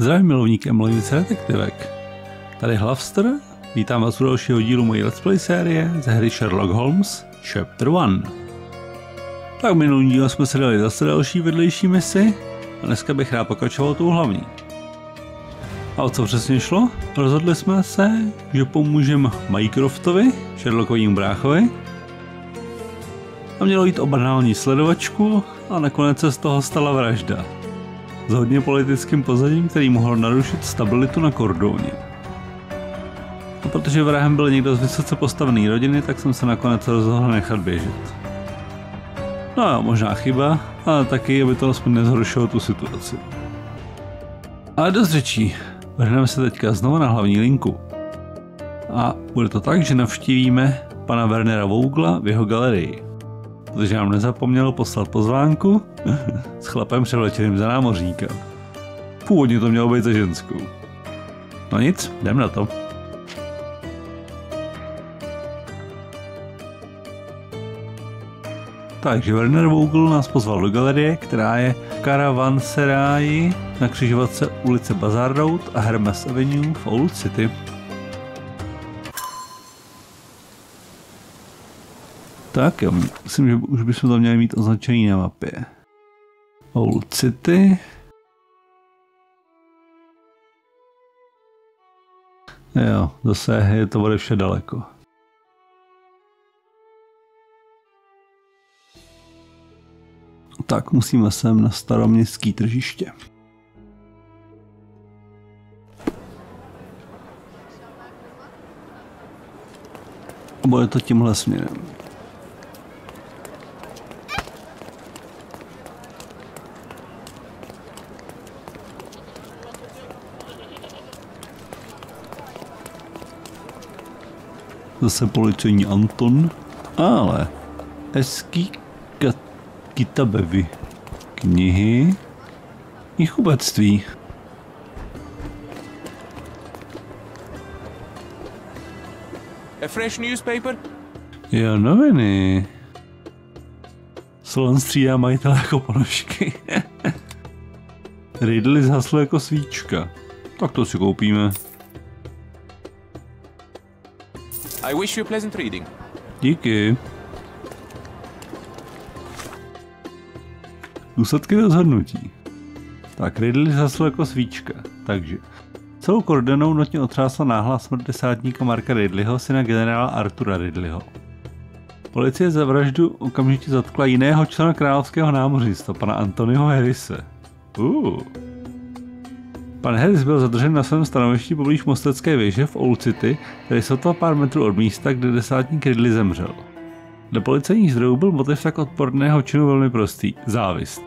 Zdravím milovník Emily detektivek. Tady Hlavster, vítám vás u dalšího dílu mojí Let's Play série ze hry Sherlock Holmes Chapter 1. Tak minulý díl jsme se dali zase další vedlejší misi a dneska bych rád pokračoval tou hlavní. A o co přesně šlo? Rozhodli jsme se, že pomůžeme Mycroftovi, Sherlockovým bráchovi, a mělo jít o banální sledovačku a nakonec se z toho stala vražda. S hodně politickým pozadím, který mohl narušit stabilitu na kordóně. A protože vrahem byl někdo z vysoce postavený rodiny, tak jsem se nakonec rozhodl nechat běžet. No a možná chyba, ale taky, aby to aspoň nezhoršilo tu situaci. Ale dost řečí, vrhneme se teďka znovu na hlavní linku. A bude to tak, že navštívíme pana Wernera Vougla v jeho galerii protože nám nezapomněl poslat pozvánku s chlapem převlečeným za námořníka. Původně to mělo být za ženskou. No nic, jdem na to. Takže Werner Vogel nás pozval do galerie, která je v Caravanserai na křižovatce ulice Bazar Road a Hermes Avenue v Old City. Tak jo, myslím, že už bychom to měli mít označený na mapě. Old City. Jo, zase je to bude vše daleko. Tak musíme sem na staroměstský tržiště. Bude to tímhle směrem. Zase policejní Anton, ale hezký kitabevy, knihy, knihubectví. A fresh newspaper? Jo, noviny. Solon střídá majitel jako ponožky. Ridley zhasl jako svíčka. Tak to si koupíme. I wish you pleasant reading. Díky. Důsledky rozhodnutí. Tak Ridley zasl jako svíčka. Takže celou kordenou notně otřásla náhla smrt desátníka Marka Ridleyho, syna generála Artura Ridleyho. Policie za vraždu okamžitě zatkla jiného člena královského námořnictva, pana Antonyho Harrise. Uh. Pan Harris byl zadržen na svém stanovišti poblíž Mostecké věže v Old City, který sotva pár metrů od místa, kde desátník Ridley zemřel. Dle policejních zdrojů byl motiv tak odporného činu velmi prostý – závist.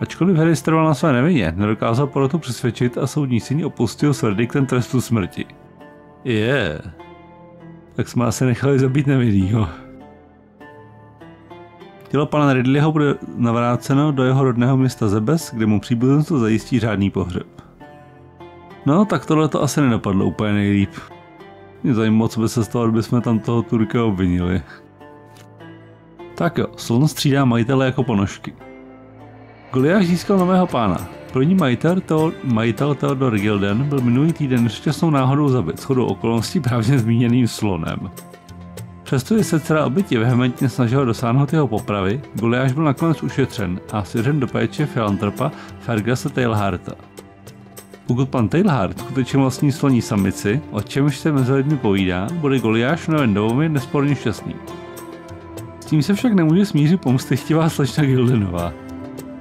Ačkoliv Harris trval na své nevině, nedokázal porotu přesvědčit a soudní síň opustil s verdiktem trestu smrti. Je. Yeah. Tak jsme asi nechali zabít nevinnýho. Tělo pana Ridleyho bude navráceno do jeho rodného města Zebes, kde mu příbuzenstvo zajistí řádný pohřeb. No, tak tohle to asi nedopadlo úplně nejlíp. Mě zajímalo, co by se stalo, kdyby jsme tam toho Turka obvinili. Tak jo, Slon střídá majitele jako ponožky. Goliáš získal nového pána. První majitel, to, majitel Theodor Gilden byl minulý týden nešťastnou náhodou zabit shodou okolností právě zmíněným slonem. Přestože se dcera oběti vehementně snažila dosáhnout jeho popravy, Goliáš byl nakonec ušetřen a svěřen do péče filantropa Fergusa Tailharta. Pokud pan Tailhard skutečně vlastní sloní samici, o čemž se mezi lidmi povídá, bude Goliáš novém domově nesporně šťastný. S tím se však nemůže smířit pomstychtivá slečna Gildenová.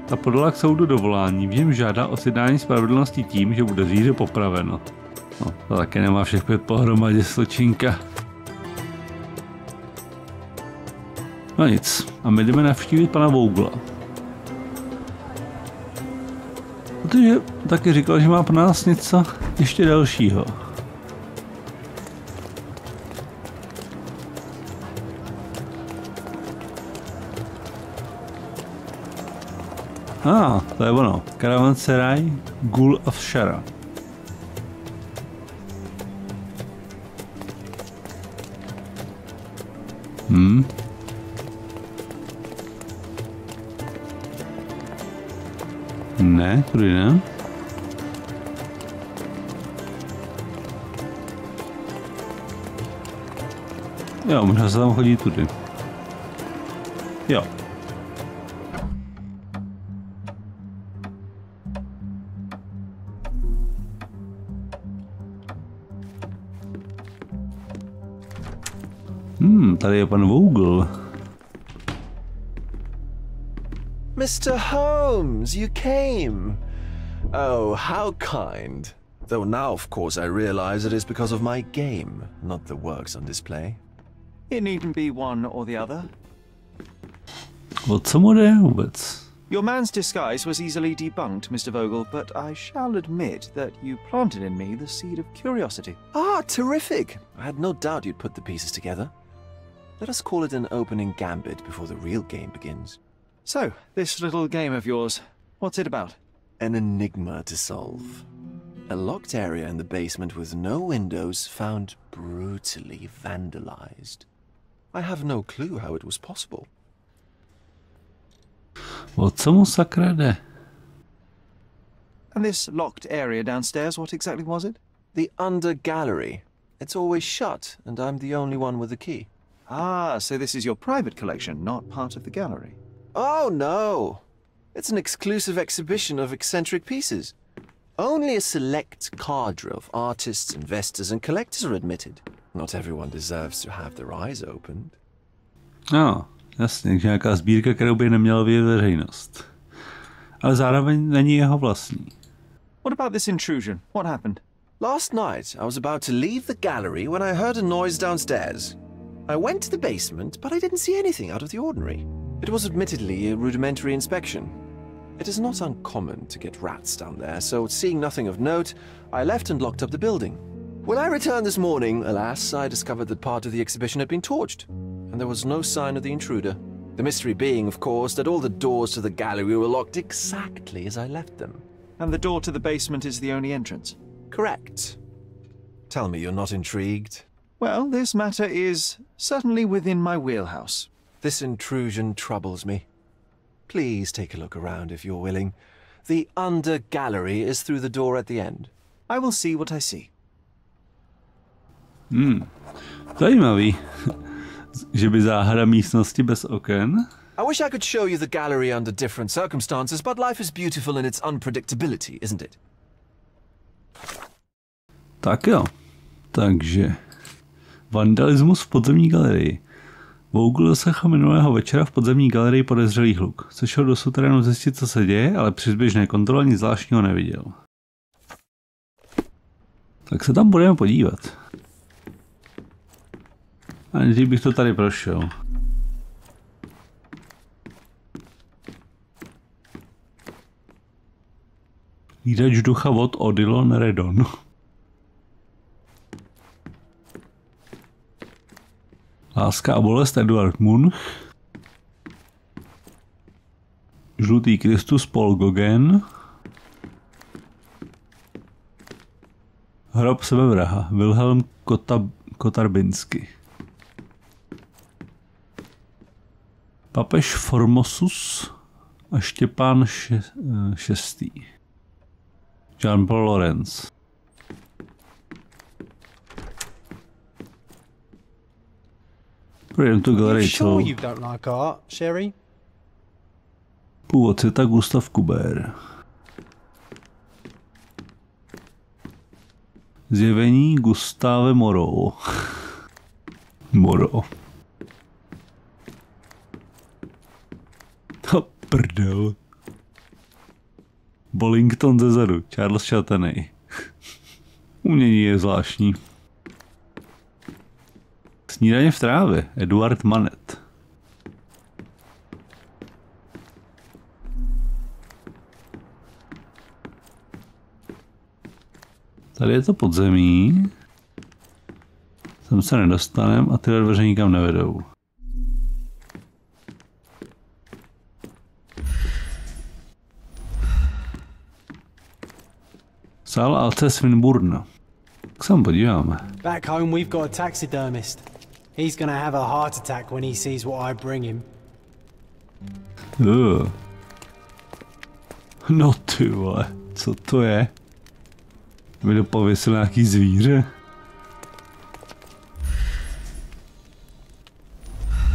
Ta podala k soudu dovolání, v něm žádá o sjednání spravedlnosti tím, že bude zvíře popraveno. No, to také nemá všech pět pohromadě sločinka. No nic, a my jdeme navštívit pana Vougla, Protože taky říkal, že má pro nás něco ještě dalšího. A, ah, to je ono. Caravanserai Gul of Shara. Hmm. ne? Tudy ne? Jo, možná se tam chodí tudy. Jo. Hmm, tady je pan Vogel. Mr. Holmes, you came. Oh, how kind. Though now, of course, I realize it is because of my game, not the works on display. It needn't be one or the other. O co mu jde vůbec? Your man's disguise was easily debunked, Mr. Vogel, but I shall admit that you planted in me the seed of curiosity. Ah, terrific. I had no doubt you'd put the pieces together. Let us call it an opening gambit before the real game begins. So, this little game of yours, what's it about? An enigma to solve. A locked area in the basement with no windows found brutally vandalized. I have no clue how it was possible. O co mu sakra jde? And this locked area downstairs, what exactly was it? The under gallery. It's always shut, and I'm the only one with the key. Ah, so this is your private collection, not part of the gallery. Oh, no. It's an exclusive exhibition of eccentric pieces. Only a select cadre of artists, investors, and collectors are admitted. Not everyone deserves to have their eyes opened. No, jasně, že nějaká sbírka, kterou by neměla vidět veřejnost. Ale zároveň není jeho vlastní. What about this intrusion? What happened? Last night, I was about to leave the gallery when I heard a noise downstairs. I went to the basement, but I didn't see anything out of the ordinary. It was admittedly a rudimentary inspection. It is not uncommon to get rats down there, so seeing nothing of note, I left and locked up the building. When I returned this morning, alas, I discovered that part of the exhibition had been torched, and there was no sign of the intruder. The mystery being, of course, that all the doors to the gallery were locked exactly as I left them. And the door to the basement is the only entrance. Correct. Tell me you're not intrigued. Well, this matter is certainly within my wheelhouse. This intrusion troubles me. Please take a look around if you're willing. The under gallery is through the door at the end. I will see what I see. Hmm. Zajímavý. že by záhada místnosti bez oken? I wish I could show you the gallery under different circumstances, but life is beautiful in its unpredictability, isn't it? Tak jo. Takže. Vandalismus v podzemní galerii. Vogel doslechl minulého večera v podzemní galerii podezřelý hluk. Sešel do suterénu zjistit, co se děje, ale při zběžné kontrole nic zvláštního neviděl. Tak se tam budeme podívat. A nejdřív bych to tady prošel. Jídač ducha od Odilon Redon. Láska a bolest Eduard Munch. Žlutý Kristus Paul Gauguin. Hrob sebevraha Wilhelm Kota, Kotarbinsky. Papež Formosus a Štěpán še, eh. Jean-Paul Lorenz. Projdeme tu galerii celou. Původ světa Gustav Kubér. Zjevení Gustave Moreau. Moreau. To prdel. Bollington ze zadu, Charles Chatanej. Umění je zvláštní. Snídaně v trávě, Eduard Manet. Tady je to podzemí. Sem se nedostanem a tyhle dveře nikam nevedou. Sál AC Swinburna. Tak se tam podíváme. Back home, we've got a taxidermist. He's gonna have a heart attack when he sees what I bring him. Ugh. No ty vole, co to je? Mi to pověsil nějaký zvíře?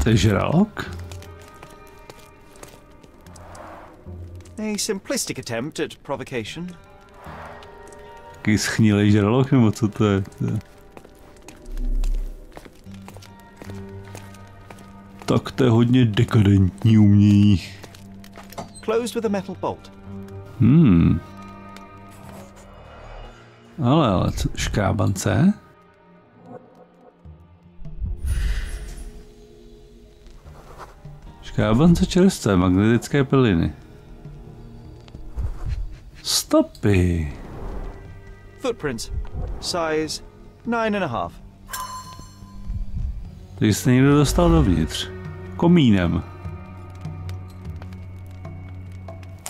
To je žralok? A simplistic attempt at provocation. Jaký schnilý žralok, nebo co to je? To je- Tak to je hodně dekadentní umění. Closed with a metal bolt. Hmm. Ale, ale, škrábance? Škrábance čerstvé, magnetické piliny. Stopy. Footprints. Size nine and a half. Takže se někdo dostal dovnitř. Komínem.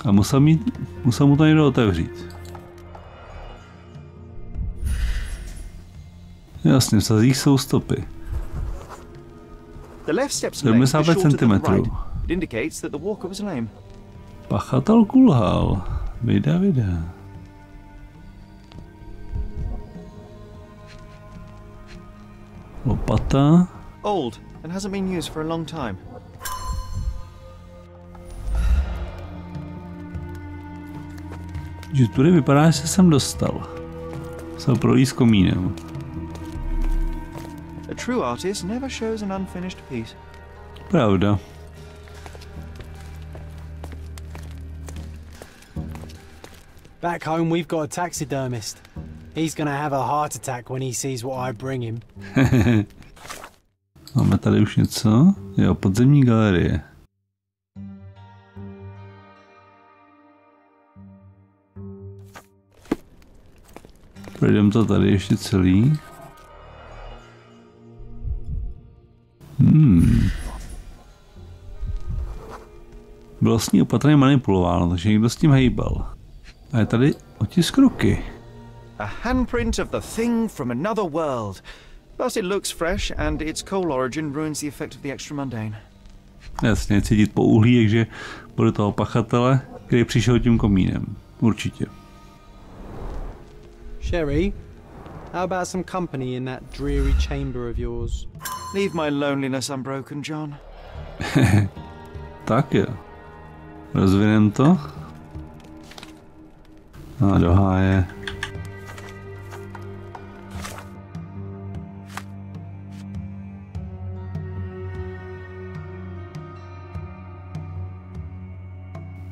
A musel, mít, musel mu to někdo otevřít. Jasně, v sazích jsou stopy. The left step's length is 75 shorter than the centimetrů. right. It indicates that the walker was lame. Pachatel kulhal. Vida, vida. Lopata. Old and hasn't been used for a long time. Že tudy vypadá, že se sem dostal. Musel projít s komínem. A true artist never shows an unfinished piece. Pravda. Back home, we've got a taxidermist. He's gonna have a heart attack when he sees what I bring him. Tady už něco? Jo, podzemní galerie. Projdeme to tady ještě celý. Hmm. Bylo s ní opatrně manipulováno, takže někdo s tím hejbal. A je tady otisk ruky. A handprint of the thing from another world. Plus, it looks fresh, and its coal origin ruins the effect of the extra mundane. Jasně, cítit po uhlí, takže bude toho pachatele, který přišel tím komínem. Určitě. Sherry, how about some company in that dreary chamber of yours? Leave my loneliness unbroken, John. Tak jo. Rozvinem to. A do háje.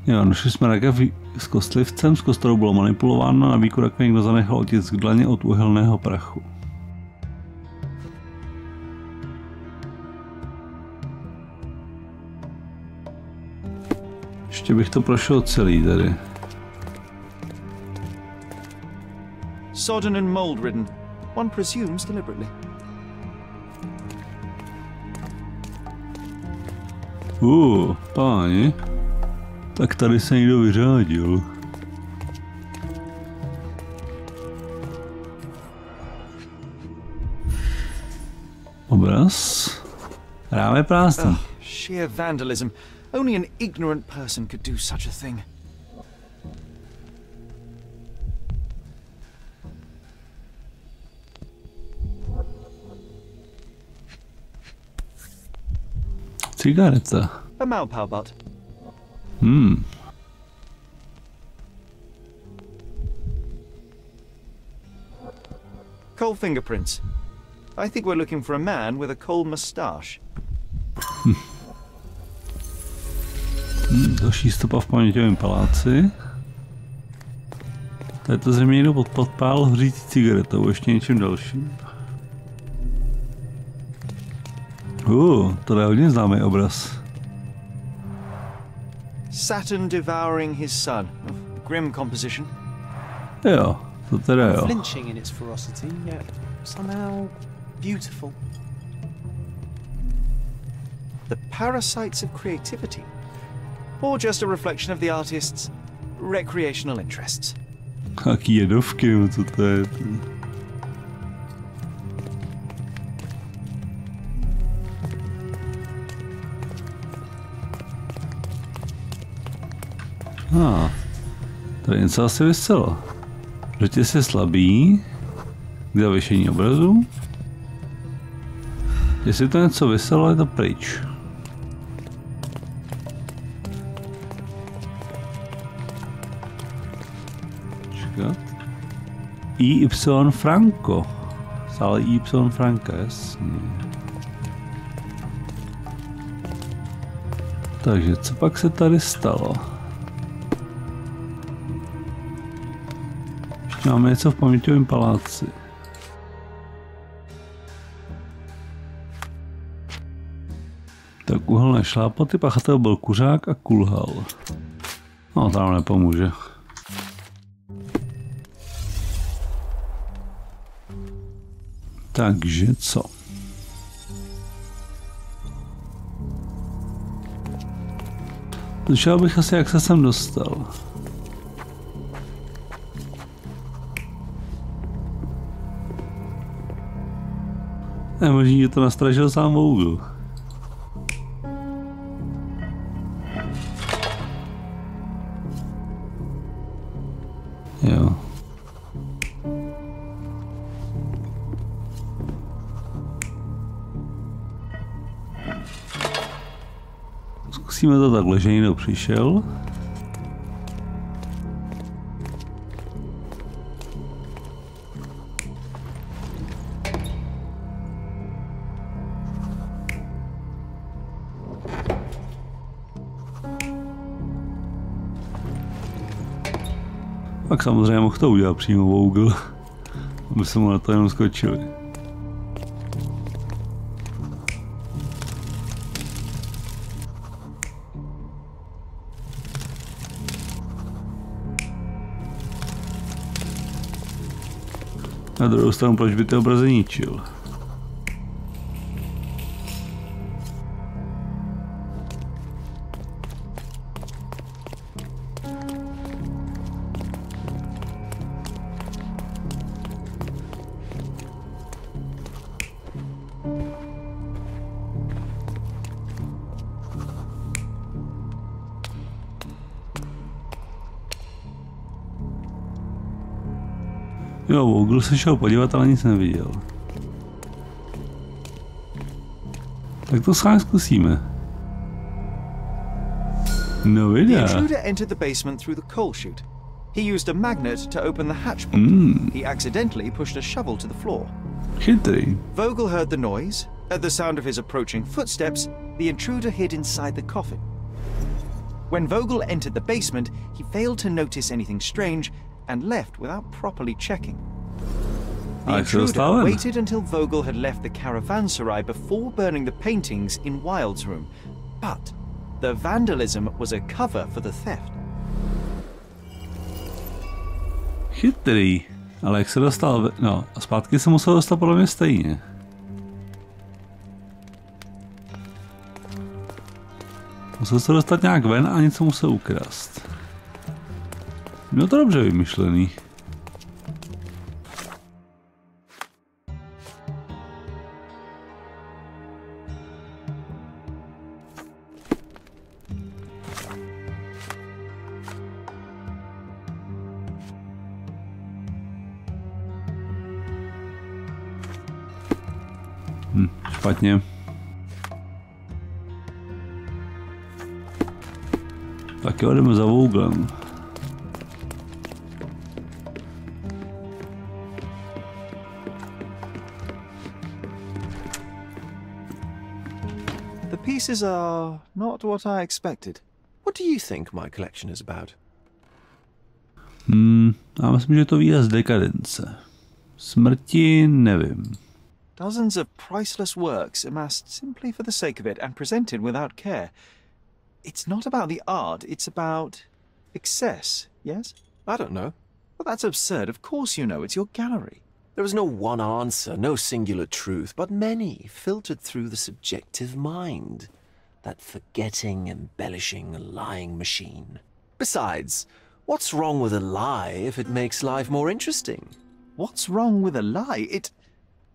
Jo, našli jsme rakev s kostlivcem, s kostelou bylo manipulováno, na výku rakve někdo zanechal otisk dlaně od uhelného prachu. Ještě bych to prošel celý tady. Sodden and mold ridden. One presumes deliberately. Uh, páni. Tak tady se někdo vyřádil. Obraz. Rám je prázdný. Ugh, sheer vandalism. Only an ignorant person could do such a thing. Cigareta. A Malpal butt. Hmm. Coal fingerprints. I think we're looking for a man with a coal moustache. Hmm, další stopa v paměťovém paláci. To je to země někdo pod podpál hořící cigaretou, ještě něčím dalším. Uh, to je hodně známý obraz. Saturn devouring his son. Grim composition. Jo, to teda jo. Flinching in its ferocity, yet somehow beautiful. The parasites of creativity. Or just a reflection of the artist's recreational interests. Jaký jedovky, nebo Aha. Tady něco asi vyscelo. Řetěz se slabí. K zavěšení obrazu. Jestli to něco vyselo, je to pryč. Čekat. y Franco. Stále Y Franka, jasně. Takže co pak se tady stalo? Máme něco v paměťovém paláci. Tak uhelné šlápaty, pachatel byl kuřák a kulhal. No, to nám nepomůže. Takže co? Začal bych asi, jak se sem dostal. Ne, možná, že to nastražil sám Vogel. Jo. Zkusíme to takhle, že někdo přišel. Samozřejmě mohl to udělat přímo Vogel, aby se mu na to jenom skočili. Na druhou stranu, proč by ty obrazy ničil? Vogel se šel podívat, ale nic neviděl. Tak to sám zkusíme. No The videa. intruder entered the basement through the coal chute. He used a magnet to open the hatch. Hmm, He accidentally pushed a shovel to the floor. chytrý. Vogel heard the noise. At the sound of his approaching footsteps, the intruder hid inside the coffin. When Vogel entered the basement, he failed to notice anything strange and left without properly checking. The intruder waited until Vogel had left the caravanserai before burning the paintings in Wild's room. But the vandalism was a cover for the theft. Chytrý. Ale jak se dostal, no, zpátky se musel dostat podle mě stejně. Musel se dostat nějak ven a něco musel ukrást. Bylo to dobře vymyšlený. Špatně. Tak jo, jdeme za Voglem. The pieces are not what I expected. What do you think my collection is about? Hmm, já myslím, že to výraz dekadence. Smrti nevím. Dozens of priceless works amassed simply for the sake of it and presented without care. It's not about the art, it's about excess, yes? I don't know. Well, that's absurd. Of course you know. It's your gallery. There is no one answer, no singular truth, but many filtered through the subjective mind. That forgetting, embellishing, lying machine. Besides, what's wrong with a lie if it makes life more interesting? What's wrong with a lie? It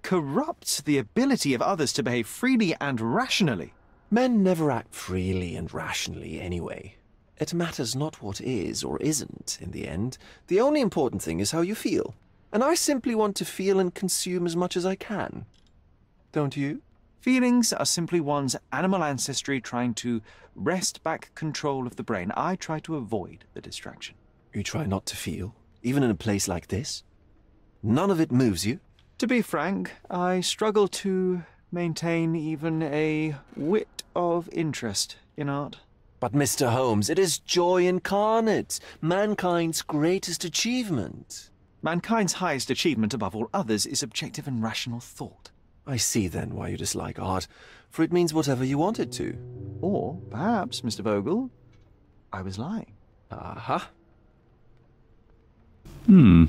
corrupts the ability of others to behave freely and rationally. Men never act freely and rationally anyway. It matters not what is or isn't in the end. The only important thing is how you feel. And I simply want to feel and consume as much as I can. Don't you? Feelings are simply one's animal ancestry trying to wrest back control of the brain. I try to avoid the distraction. You try not to feel. even in a place like this? None of it moves you? To be frank, I struggle to maintain even a whit of interest in art. But, Mr. Holmes, it is joy incarnate, mankind's greatest achievement. Mankind's highest achievement above all others is objective and rational thought. I see then why you dislike art, for it means whatever you want it to. Or perhaps, Mr. Vogel, I was lying. Aha. Hmm.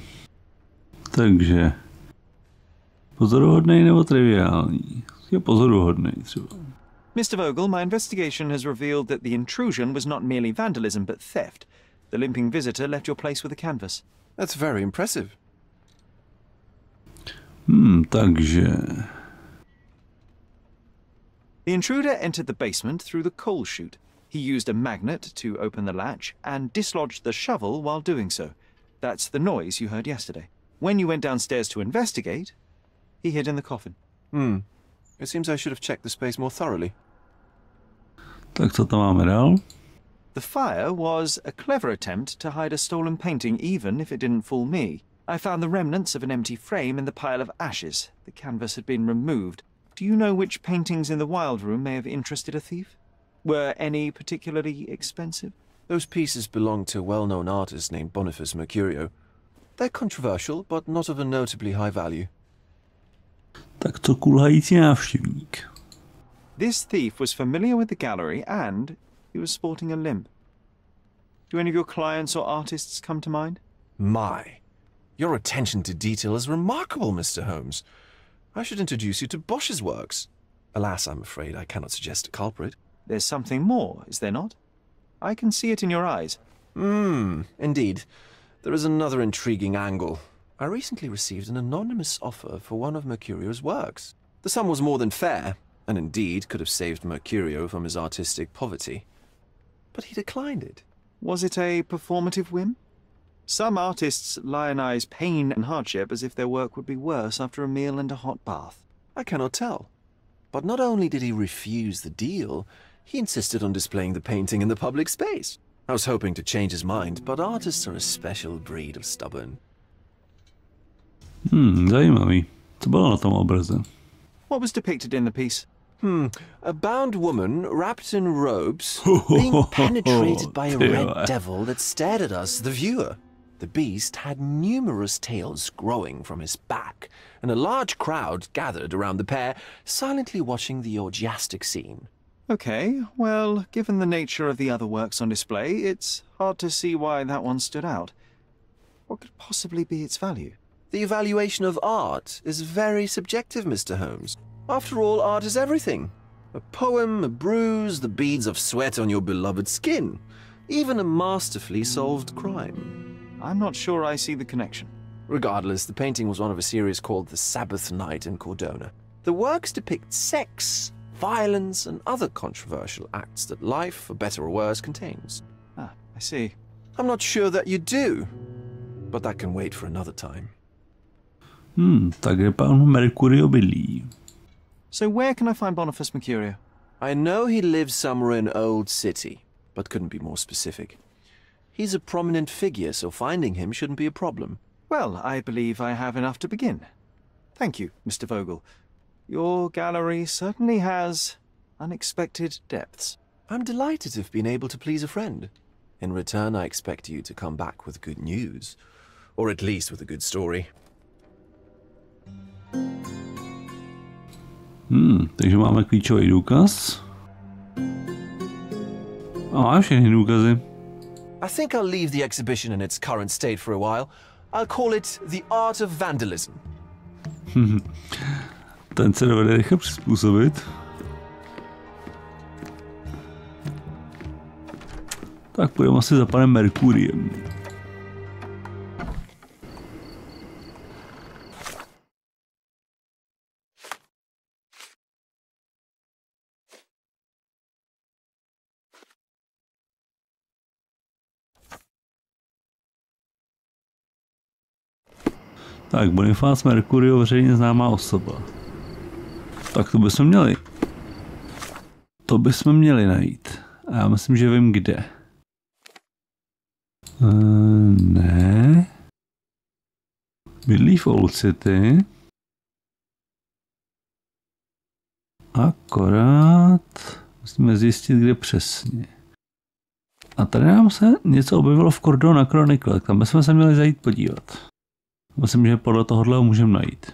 Takže. Pozoruhodný nebo triviální? Je pozoruhodný třeba. Mr. Vogel, my investigation has revealed that the intrusion was not merely vandalism but theft. The limping visitor left your place with a canvas. That's very impressive. Hmm, takže. The intruder entered the basement through the coal chute. He used a magnet to open the latch and dislodged the shovel while doing so. That's the noise you heard yesterday. When you went downstairs to investigate, he hid in the coffin. Hmm. It seems I should have checked the space more thoroughly. Tak co tam máme dál? The fire was a clever attempt to hide a stolen painting, even if it didn't fool me. I found the remnants of an empty frame in the pile of ashes. The canvas had been removed. Do you know which paintings in the Wild Room may have interested a thief? Were any particularly expensive? Those pieces belong to a well-known artist named Boniface Mercurio. They're controversial, but not of a notably high value. Tak co kulhající návštěvník? This thief was familiar with the gallery and he was sporting a limp. Do any of your clients or artists come to mind? My, your attention to detail is remarkable, Mr. Holmes. I should introduce you to Bosch's works. Alas, I'm afraid I cannot suggest a culprit. There's something more, is there not? I can see it in your eyes. Hmm, indeed. There is another intriguing angle. I recently received an anonymous offer for one of Mercurio's works. The sum was more than fair, and indeed could have saved Mercurio from his artistic poverty. But he declined it. Was it a performative whim? Some artists lionize pain and hardship as if their work would be worse after a meal and a hot bath. I cannot tell. But not only did he refuse the deal, he insisted on displaying the painting in the public space. I was hoping to change his mind, but artists are a special breed of stubborn. Hmm, zajímavý. Co bylo na tom obraze? What was depicted in the piece? Hmm, a bound woman wrapped in robes being penetrated by a red devil that stared at us, the viewer. The beast had numerous tails growing from his back, and a large crowd gathered around the pair, silently watching the orgiastic scene. Okay, well, given the nature of the other works on display, it's hard to see why that one stood out. What could possibly be its value? The evaluation of art is very subjective, Mr. Holmes. After all, art is everything. A poem, a bruise, the beads of sweat on your beloved skin, even a masterfully solved crime. I'm not sure I see the connection. Regardless, the painting was one of a series called The Sabbath Night in Cordona. The works depict sex, violence, and other controversial acts that life, for better or worse, contains. Ah, I see. I'm not sure that you do, but that can wait for another time. Hmm, tak kde pan Mercurio bydlí? So where can I find Boniface Mercurio? I know he lives somewhere in Old City, but couldn't be more specific. He's a prominent figure, so finding him shouldn't be a problem. Well, I believe I have enough to begin. Thank you, Mr. Vogel. Your gallery certainly has unexpected depths. I'm delighted to have been able to please a friend. In return, I expect you to come back with good news. Or at least with a good story. Hmm, takže máme klíčový důkaz. A máme všechny důkazy. I think I'll leave the exhibition in its current state for a while. I'll call it The Art of Vandalism. Ten se dovede rychle přizpůsobit. Tak půjdeme asi za panem Merkuriem. Tak, Bonifác Mercurio, veřejně známá osoba. Tak to bychom měli. To bychom měli najít. A já myslím, že vím kde. Uh, ne. Bydlí v Old City. Akorát musíme zjistit, kde přesně. A tady nám se něco objevilo v Cordona Chronicle, tam bychom se měli zajít podívat. Myslím, že podle tohohle ho můžeme najít.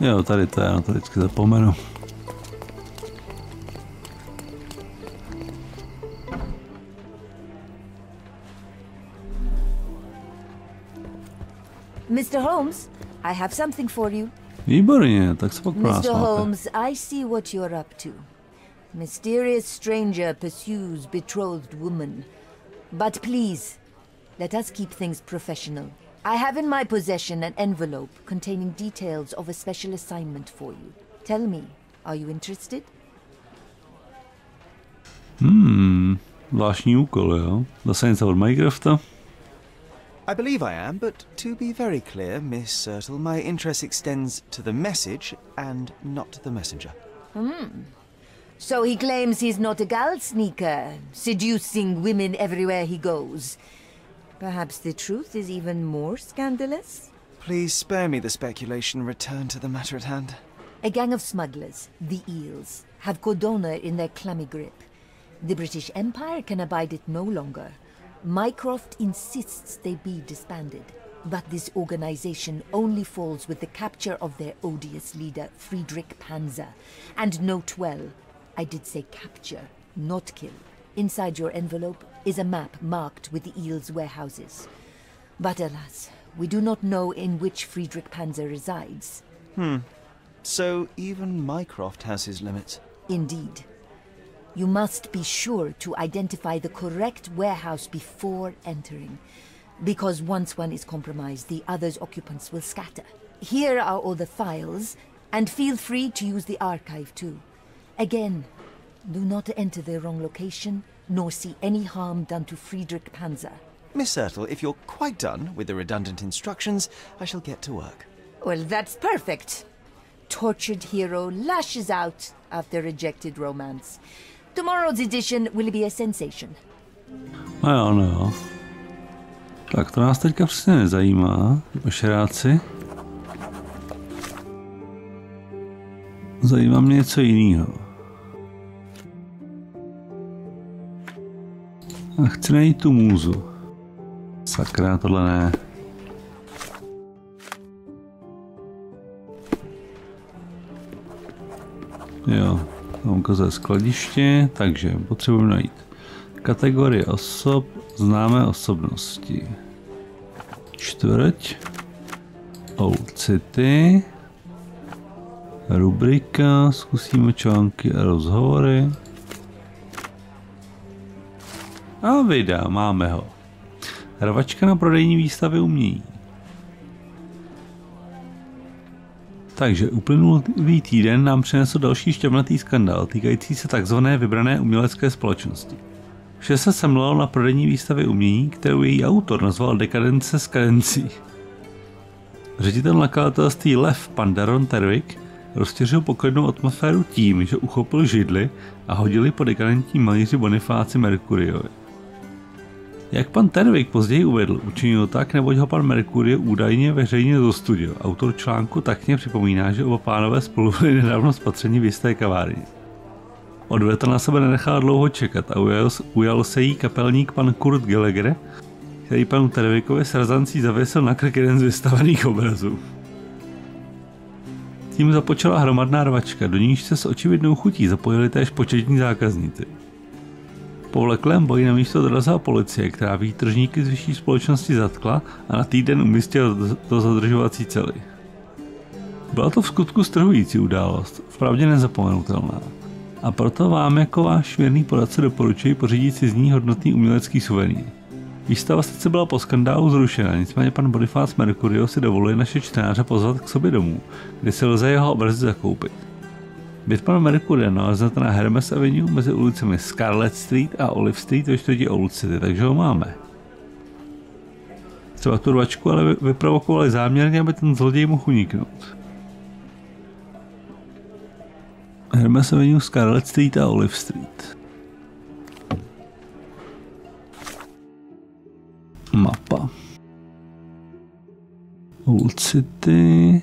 Jo, tady to je, na to vždycky zapomenu. Mr. Holmes, I have something for you. Výborně, tak se pak pro nás Mr. Holmes, I see what you're up to. Mysterious stranger pursues betrothed woman. But please, let us keep things professional. I have in my possession an envelope containing details of a special assignment for you. Tell me, are you interested? Hmm, zvláštní úkol, jo? Zase něco od Minecrafta? I believe I am, but to be very clear, Miss Sertle, my interest extends to the message and not the messenger. Hmm. So he claims he's not a gal sneaker, seducing women everywhere he goes. Perhaps the truth is even more scandalous? Please spare me the speculation, return to the matter at hand. A gang of smugglers, the Eels, have Cordona in their clammy grip. The British Empire can abide it no longer. Mycroft insists they be disbanded. But this organization only falls with the capture of their odious leader, Friedrich Panzer. And note well, I did say capture, not kill. Inside your envelope is a map marked with the Eels' warehouses. But alas, we do not know in which Friedrich Panzer resides. Hmm. So even Mycroft has his limits. Indeed. You must be sure to identify the correct warehouse before entering. Because once one is compromised, the other's occupants will scatter. Here are all the files, and feel free to use the archive too. Again, do not enter the wrong location, nor see any harm done to Friedrich Panzer. Miss Sertle, if you're quite done with the redundant instructions, I shall get to work. Well, that's perfect. Tortured hero lashes out after rejected romance. Tomorrow's edition will be a sensation. No jo, no jo. Tak to nás teďka přesně nezajímá, pašeráci. Zajímá mě něco jiného. A chci najít tu můzu. Sakra, tohle ne. Jo, mám ze skladiště, takže potřebujeme najít kategorie osob, známé osobnosti. Čtvrť, Old City, rubrika, zkusíme články a rozhovory. A videa, máme ho. Rvačka na prodejní výstavě umění. Takže uplynulý týden nám přinesl další šťavnatý skandál týkající se takzvané vybrané umělecké společnosti. Vše se semlalo na prodejní výstavě umění, kterou její autor nazval Dekadence s kadencí. Ředitel nakladatelství Lev, pan Daron Tervik, roztěřil poklidnou atmosféru tím, že uchopil židli a hodili po dekadentní malíři Bonifáci Merkuriovi. Jak pan Tervik později uvedl, učinil tak, neboť ho pan Merkurie údajně veřejně zostudil. Autor článku takně připomíná, že oba pánové spolu byli nedávno spatřeni v jisté kavárně. Odveta na sebe nenechala dlouho čekat a ujal, ujal se jí kapelník pan Kurt Gallagher, který panu Tervikovi s razancí zavěsil na krk jeden z vystavených obrazů. Tím započala hromadná rvačka, do níž se s očividnou chutí zapojili též početní zákazníci. Po vleklém boji na místo dorazila policie, která výtržníky z vyšší společnosti zatkla a na týden umístila do- zadržovací cely. Byla to v skutku strhující událost, vpravdě nezapomenutelná. A proto vám jako váš věrný poradce doporučuji pořídit si z ní hodnotný umělecký suvenýr. Výstava sice byla po skandálu zrušena, nicméně pan Bonifác Mercurio si dovoluje naše čtenáře pozvat k sobě domů, kde si lze jeho obrazy zakoupit. Byt pana Mercuria naleznete na Hermes Avenue mezi ulicemi Scarlet Street a Olive Street ve čtvrti Old City, takže ho máme. třeba tu rvačku, ale vy- vyprovokovali záměrně, aby ten zloděj mohl uniknout. Hermes Avenue, Scarlet Street a Olive Street. Mapa. Old City.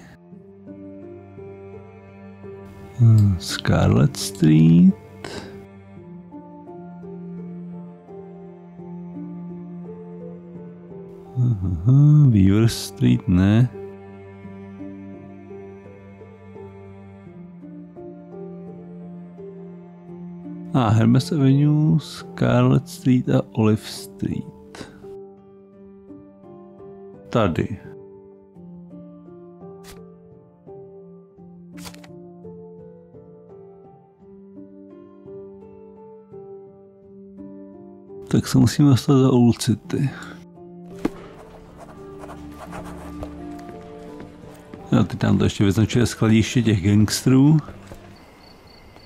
Hmm, Scarlet Street. Aha, Weaver Street ne. A Hermes Avenue, Scarlet Street a Olive Street. Tady. Tak se musíme dostat za Old City. Jo, teď tam to ještě vyznačuje skladiště těch gangstrů.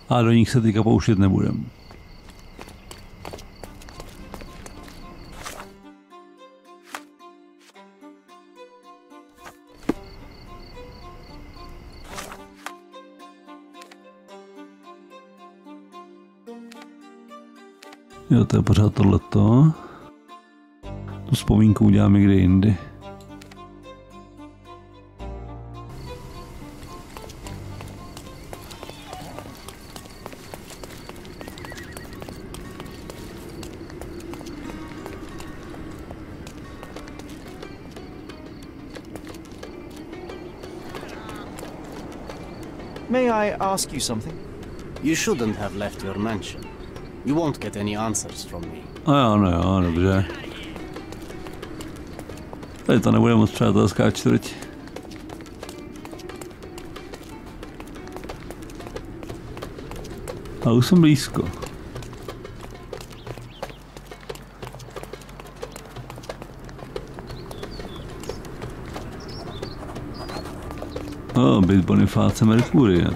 A do nich se teďka pouštět nebudem. Jo, to je pořád tohleto. Tu vzpomínku uděláme někde jindy. May I ask you something? You shouldn't have left your mansion. You won't get any answers from me. Jo, no jo, dobře. Tady to nebude moc přátelská čtvrť. A už jsem blízko. O, byt Bonifáce Merkuria.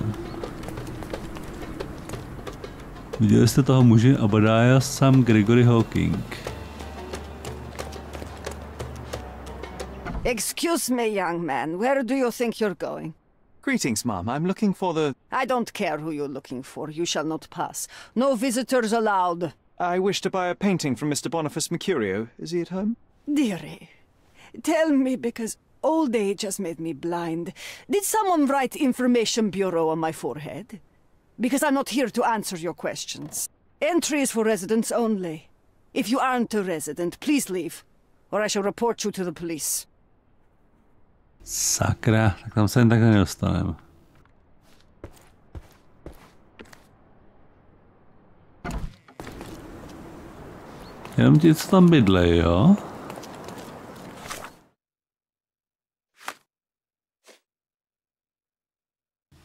Viděli jste toho muže Abadaya Sam Gregory Hawking. Excuse me, young man. Where do you think you're going? Greetings, ma'am. I'm looking for the. I don't care who you're looking for. You shall not pass. No visitors allowed. I wish to buy a painting from Mr. Boniface Mercurio. Is he at home? Dearie, tell me because old age has made me blind. Did someone write Information Bureau on my forehead? Because I'm not here to answer your questions. Entry is for residents only. If you aren't a resident, please leave, or I shall report you to the police. Sakra, tak tam se jen takhle nedostaneme. Jenom ti, co tam bydlej, jo?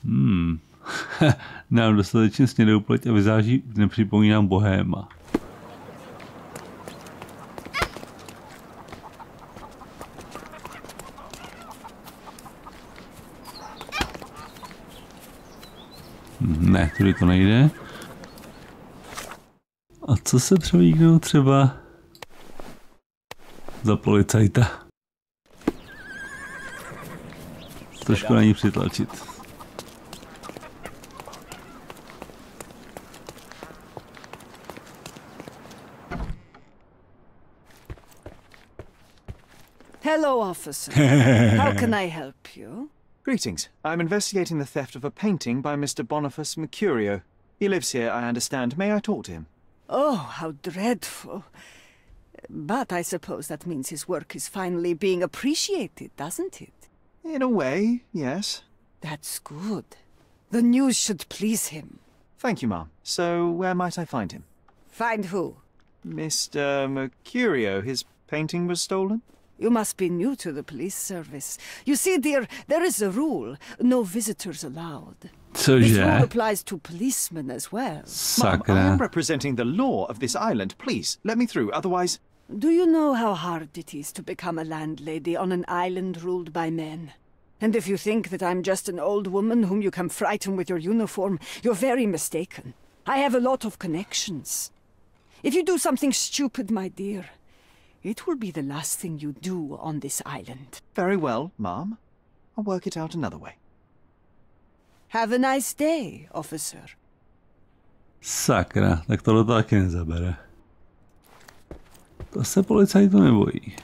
Hmm. Nám dostatečně snědopleť a vyzáží nepřipomínám bohéma. Ne, tudy to nejde. A co se převíknou třeba za policajta? Trošku na ní přitlačit. Hello, officer. How can I help you? Greetings. I'm investigating the theft of a painting by Mr. Boniface Mercurio. He lives here, I understand. May I talk to him? Oh, how dreadful. But I suppose that means his work is finally being appreciated, doesn't it? In a way, yes. That's good. The news should please him. Thank you, ma'am. So, where might I find him? Find who? Mr. Mercurio. His painting was stolen? You must be new to the police service. You see, dear, there is a rule no visitors allowed. So, This rule Cože? applies to policemen as well. Ma'am, I am representing the law of this island. Please, let me through. Otherwise, Do you know how hard it is to become a landlady on an island ruled by men? And if you think that I'm just an old woman whom you can frighten with your uniform, you're very mistaken. I have a lot of connections. If you do something stupid, my dear, It will be the last thing you do on this island. Very well, ma'am. I'll work it out another way. Have a nice day, officer. Sakra, tak tohle to taky nezabere. To se policajtu nebojí.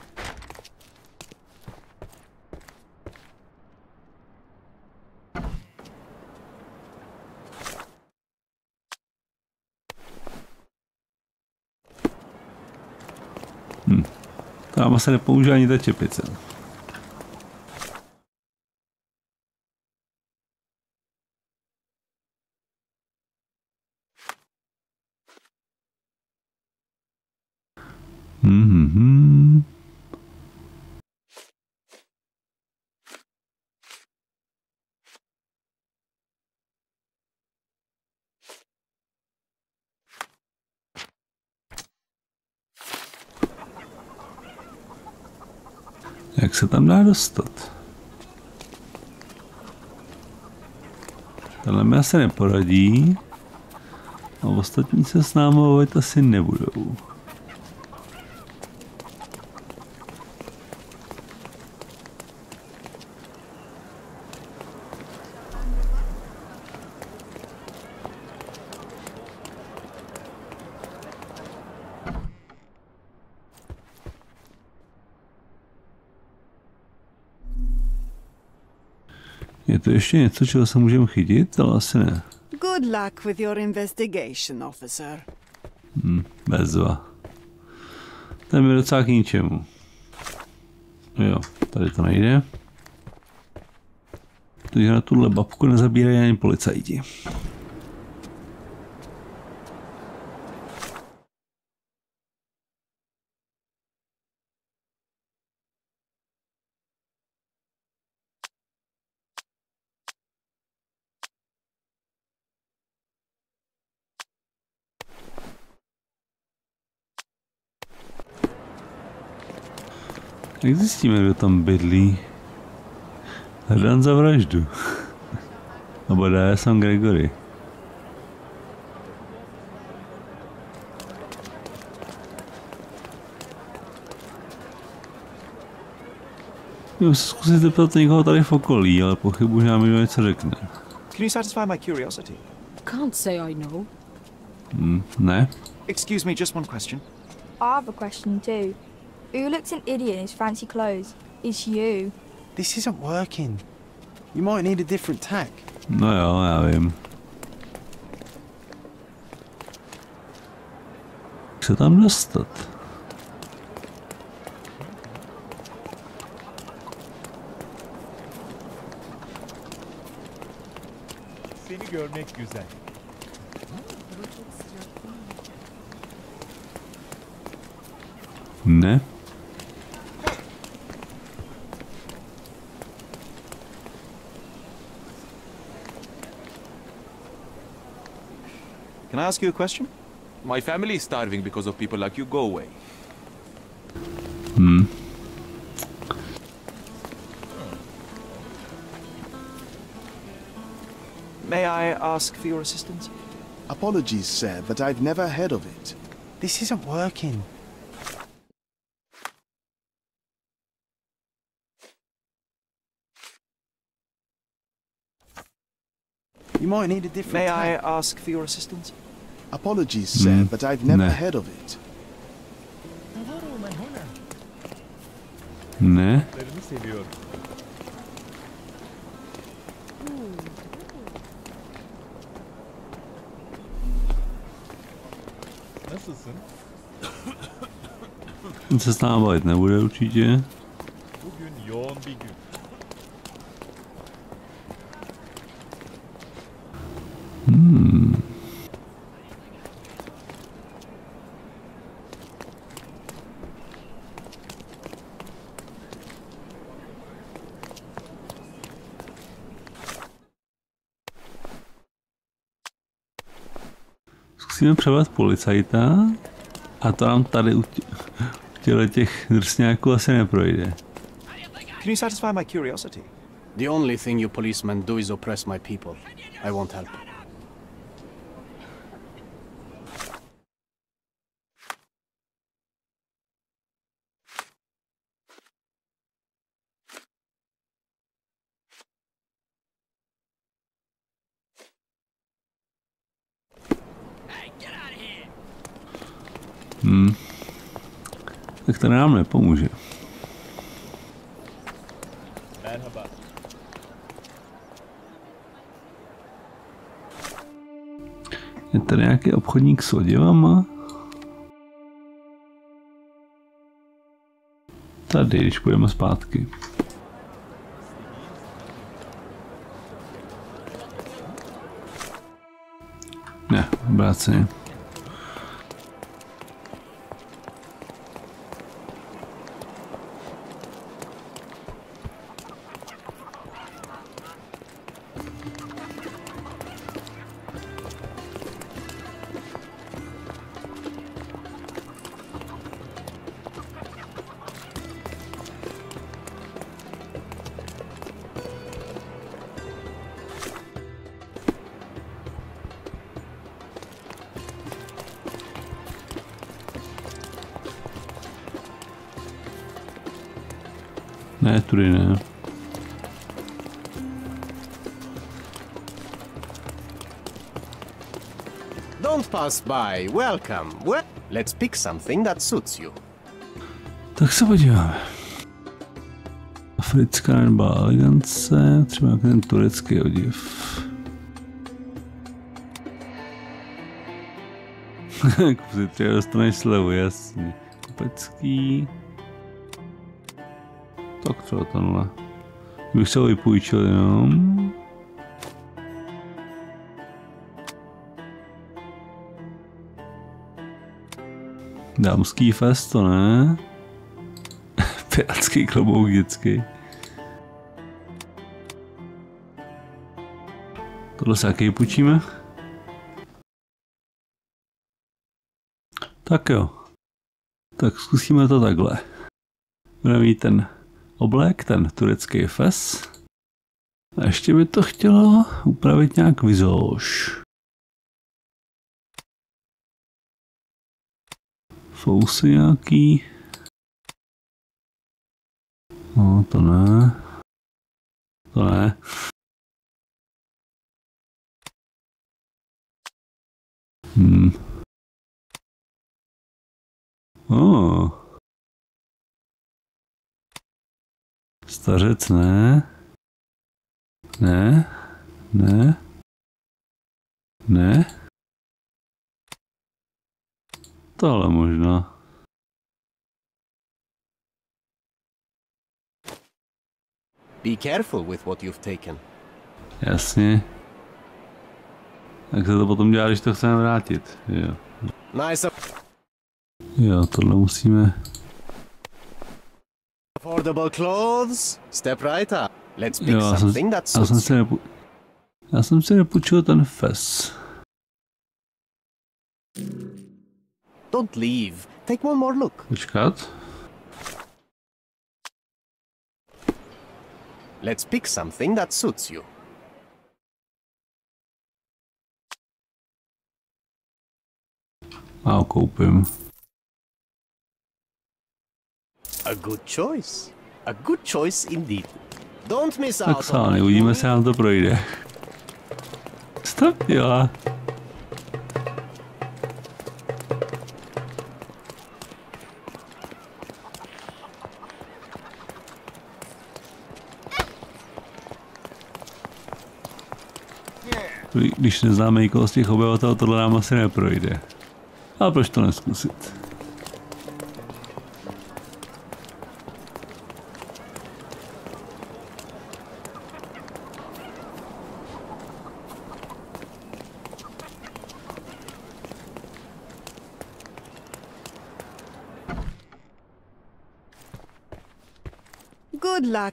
Hm. Tam se nepoužije ani ta čepice. Tam dá dostat? Tenhle mi asi neporadí. A ostatní se s námi bavit asi nebudou. Ještě něco, čeho se můžeme chytit, ale asi ne. Good luck with your investigation, officer. Hm, bezva. Ten je docela k ničemu. Jo, tady to nejde. Takže na tuhle babku nezabírají ani policajti. Jak zjistíme, kdo tam bydlí? Hledám za vraždu. Nebo dá jsem Gregory. Jo, se zkusit zeptat někoho tady v okolí, ale pochybuji, že nám někdo něco řekne. Can you satisfy my curiosity? Can't say I know. Hm, ne? Excuse me, just one question. I have a question too. Who looks an idiot in his fancy clothes? It's you. This isn't working. You might need a different tack. No jo, já vím. Jak se tam dostat? Seni görmek güzel. Ne? Can I ask you a question? My family is starving because of people like you. Go away. Hm. May I ask for your assistance? Apologies, sir, but I've never heard of it. This isn't working. Might need a different May I ask for your assistance? Apologies, sir, Hmm, but I've never nah. heard of it. Ne? Lerini seviyorum. Nasılsın? On se s námi bavit nebude určitě. Bugün yoğun bir gün. Zkusíme převést policajta a to nám tady u tě- u těchto těch drsňáků asi neprojde. Can you satisfy my curiosity? The only thing you policemen do is oppress my people. I won't help. Hmm. To nám nepomůže. Je tady nějaký obchodník s oděvama? Tady, když půjdeme zpátky. Ne, obráceně. through now. Don't pass by. Welcome. Well, let's pick something that suits you. Tak se podzielamy? Afrycka ryba elegance, trzymaj ten turecki odziew. Kupcy, trzeba stanąć slowy, jasny. Kupecki... Třeba tenhle. Bych se ho vypůjčil jenom. Dámský fest, to ne? Pirátský klobouk vždycky. Tohle se jaký půjčíme? Tak jo. Tak zkusíme to takhle. Budeme mít ten oblek, ten turecký fes. A ještě by to chtělo upravit nějak vizož. Fousy nějaký. No, to ne. To ne. Hmm. Oh. Stařec ne. Ne. Ne. Ne. Tohle možná. Be careful with what you've taken. Jasně. Jak se to potom dělá, když to chceme vrátit? Jo. Nice Jo, tohle musíme... comfortable clothes. Step right up. Let's pick ja, something that suits. Аз не Аз съм се почил да не фес. Don't leave. Take one more look. Чекат. Let's pick something that suits you. Малко опим. A good choice. A good choice indeed. Don't miss Tak out sány, uvidíme, jestli nám to projde. Stop, jo. Kdy- Když neznáme nikoho z těch obyvatel, tohle nám asi neprojde. Ale proč to neskusit?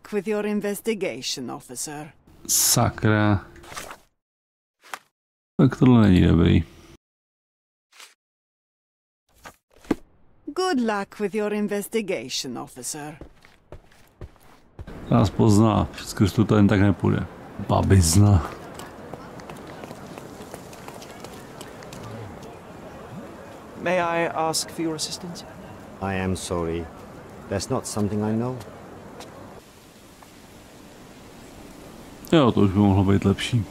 Luck with your investigation, officer. Sakra. Tak tohle není dobrý. Good luck with your investigation, officer. Nás pozná, přes to jen tak nepůjde. Babizna. May I ask for your assistance? I am sorry. That's not something I know. Jo, to už by mohlo být lepší.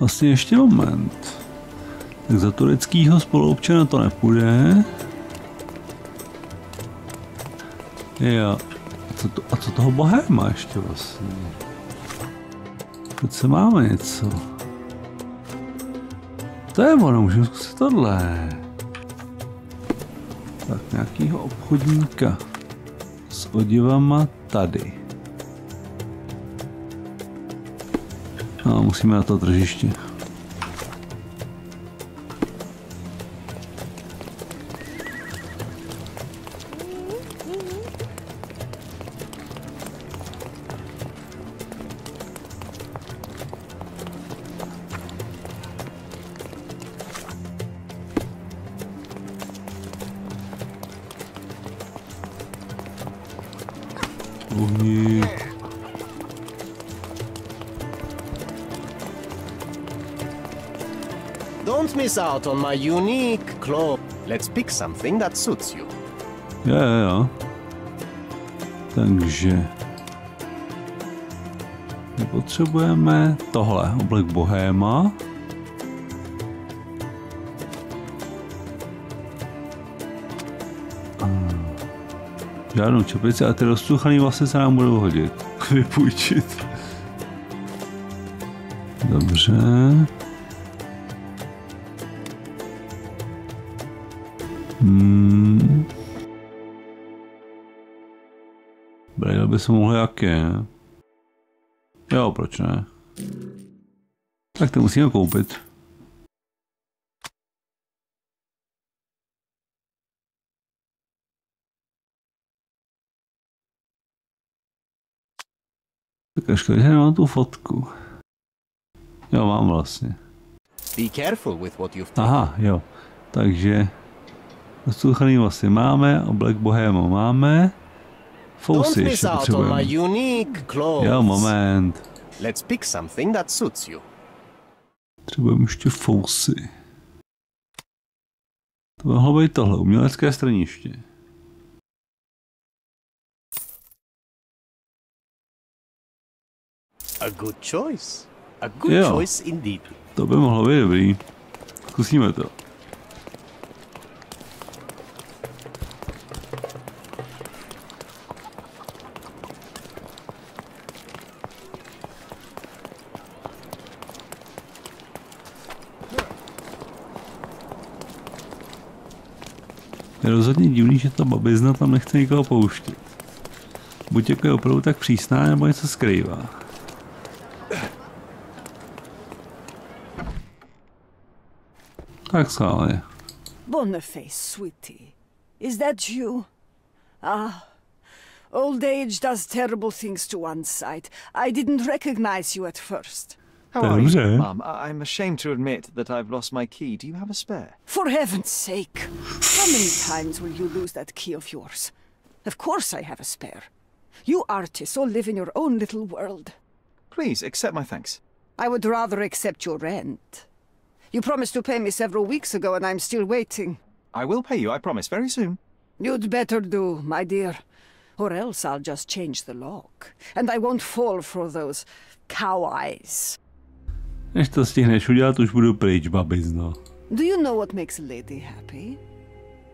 Vlastně ještě moment. Tak za tureckýho spoluobčana to nepůjde. Jo. A co, to, a co toho bohéma ještě vlastně? Teď se máme něco. To je ono, můžeme zkusit tohle. Tak nějakýho obchodníka s odivama tady. No, musíme na to tržiště. Miss out on my unique cloth. Let's pick something that suits you. Jo, jo, jo. Takže... My potřebujeme tohle, oblek bohéma. Žádnou čepici a ty rozcuchaný vlasy se nám budou hodit. Vypůjčit. Dobře. Se mohlo jaké. Jo, proč ne? Tak to musíme koupit. Tak až když mám tu fotku. Jo, mám vlastně. Be careful with what you've. Aha, jo. Takže rozcuchaný vlasy máme, oblek bohémo máme. Fousy ještě potřebujeme. my unique clothes. Jo, moment. Let's pick something that suits you. Potřebujeme ještě fousy. To by mohlo být tohle, umělecké straniště. A good choice. A good Jo. choice indeed. To by mohlo být dobrý. Zkusíme to. Je rozhodně divný, že ta babizna tam nechce nikoho pouštět. Buď jako je opravdu tak přísná, nebo něco skrývá. Tak schválně. Boniface, sweetie. Is that you? Ah. Old age does terrible things to one's sight. I didn't recognize you at first. How To are you, dobře. Mum? I'm ashamed to admit that I've lost my key. Do you have a spare? For heaven's sake! How many times will you lose that key of yours? Of course I have a spare. You artists all live in your own little world. Please accept my thanks. I would rather accept your rent. You promised to pay me several weeks ago and I'm still waiting. I will pay you, I promise, very soon. You'd better do, my dear. Or else I'll just change the lock. And I won't fall for those cow eyes. Než to stihneš udělat, už budu pryč, babizno. Do you know what makes a lady happy?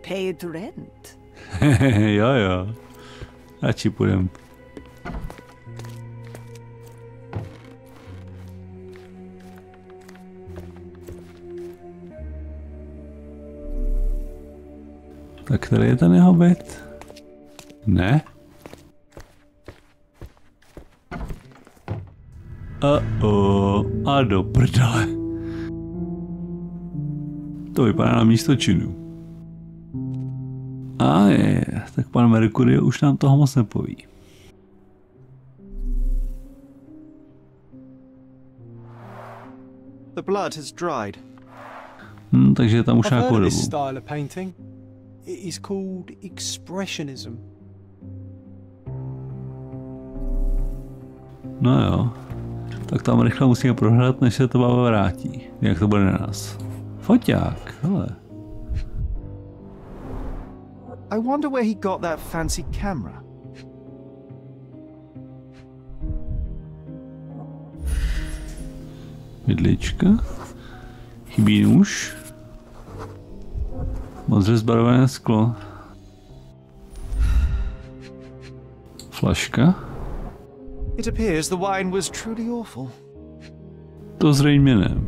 Paid rent. jo, jo. Radši půjdem. Tak tady je ten jeho byt? Ne? Uh oh, a do prdele. To vypadá na místo činu. A je, tak pan Mercury už nám toho moc nepoví. The blood has dried. Hm, takže tam už nějakou dobu. style of painting. It is called expressionism. No jo. Tak tam rychle musíme prohrát, než se to baba vrátí. Jak to bude na nás. Foťák, hele. I wonder where he got that fancy camera. Vidlička. Chybí nůž. Modře zbarvené sklo. Flaška. It appears the wine was truly awful. To zřejmě ne.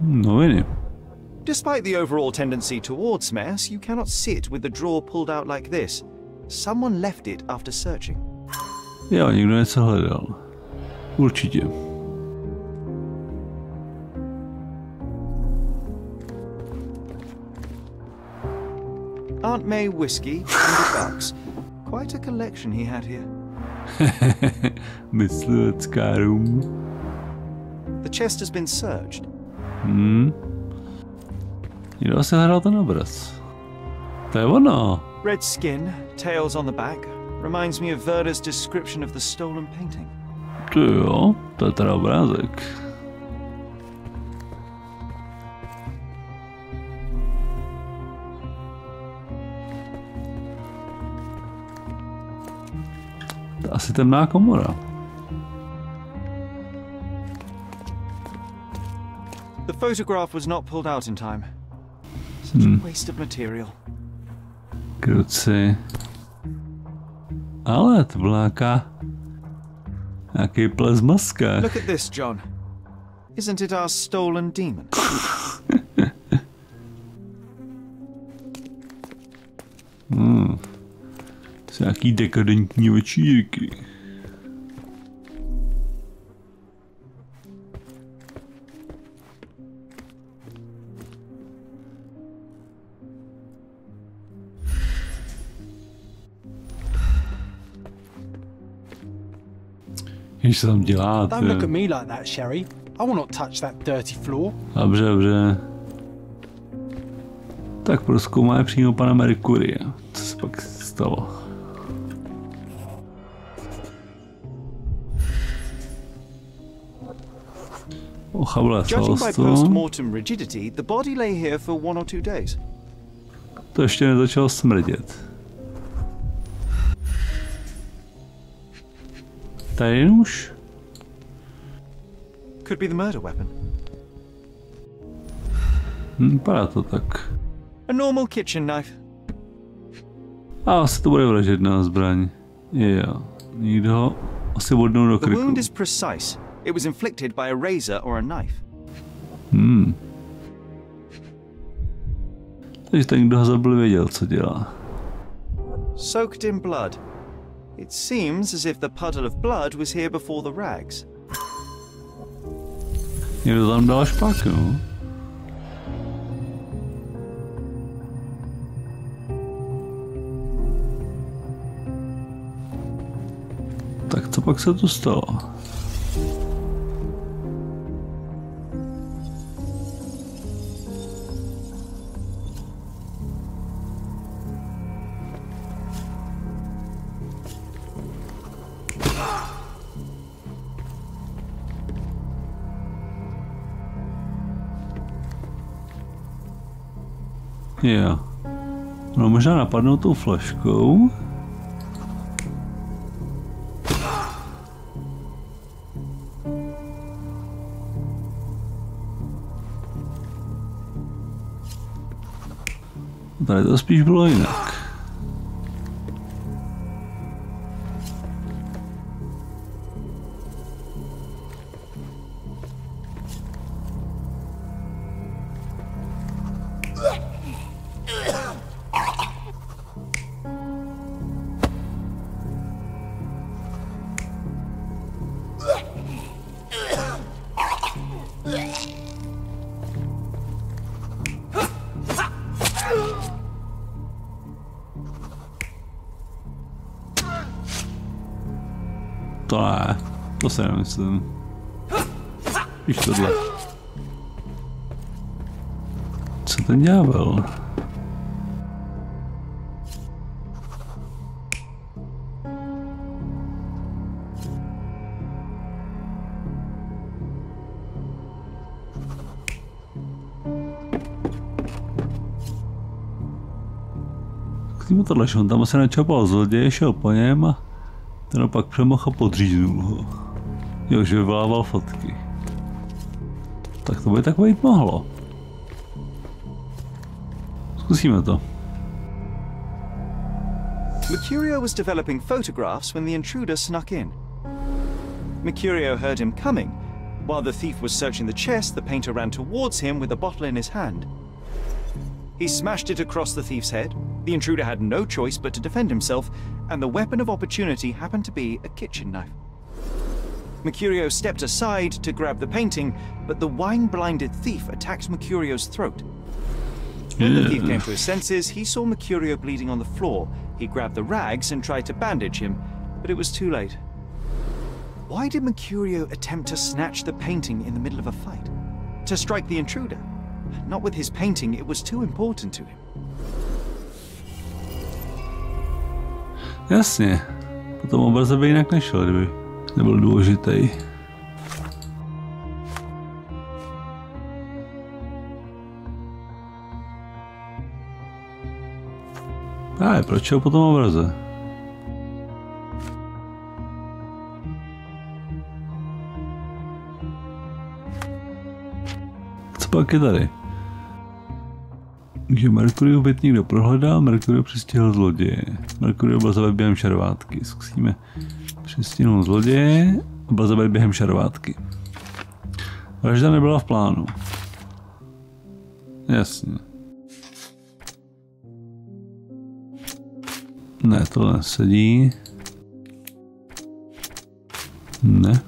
Noviny. Despite the overall tendency towards mess, you cannot sit with the drawer pulled out like this. Someone left it after searching. Jo, někdo něco hledal. Určitě. Aunt May whiskey, 100 bucks. Quite a collection he had here. The chest has been searched. Hmm. Někdo asi hledal ten obraz. To je ono. Red skin, tails on the back. Reminds me of Werder's description of the stolen painting. To jo, to je teda obrázek. Asi temná komora. The photograph was not pulled out in time. Such Hmm. a waste of material. Kruci. Ale to byla nějaká... Nějaký ples maska. Look at this, John. Isn't it our stolen demon? Hmm. Jsou nějaký dekadentní večírky. Když se tam děláte. Don't look at me like that, Sherry. I will not touch that dirty floor. Dobře, dobře. Tak proskoumáme přímo pana Mercury. Co se pak stalo? Two days. To ještě nezačalo smrdět. Tady je nůž. Could be the murder weapon. Hm, vypadá to tak. A normal kitchen knife. A asi to bude vražedná zbraň. Jo. Nikdo ho asi bodnou do The krku. wound is precise. It was inflicted by a razor or a knife. Hmm. Takže ten, kdo ho zabil, věděl, co dělá. Soaked in blood. It seems as if the puddle of blood was here before the rags. Někdo tam dal špak, no. Tak co pak se tu stalo? Možná napadnou tou flaškou. Tady to spíš bylo jinak. prase, myslím. Víš tohle. Co ten ďábel? Kdy tohle, že on tam asi načapal zloděje, šel po něm a ten opak přemohl a podříznul ho. Jo, že vyvolával fotky. Tak to by tak být mohlo. Zkusíme to. Mercurio was developing photographs when the intruder snuck in. Mercurio heard him coming. While the thief was searching the chest, the painter ran towards him with a bottle in his hand. He smashed it across the thief's head. The intruder had no choice but to defend himself, and the weapon of opportunity happened to be a kitchen knife. Mercurio stepped aside to grab the painting, but the wine-blinded thief attacked Mercurio's throat. When the thief came to his senses, he saw Mercurio bleeding on the floor. He grabbed the rags and tried to bandage him, but it was too late. Why did Mercurio attempt to snatch the painting in the middle of a fight? To strike the intruder? Not with his painting, it was too important to him. Jasně. Potom obraze by jinak nešel, kdyby nebyl důležitý. Ale proč je po tom obraze? Co pak je tady? Takže Merkurio byt někdo prohledal, Merkurio přistihl zloděje. Merkurio byl zabit během šarvátky. Zkusíme přistihnout zloděje a byl zabit během šarvátky. Vražda nebyla v plánu. Jasně. Ne, tohle nesedí. Ne.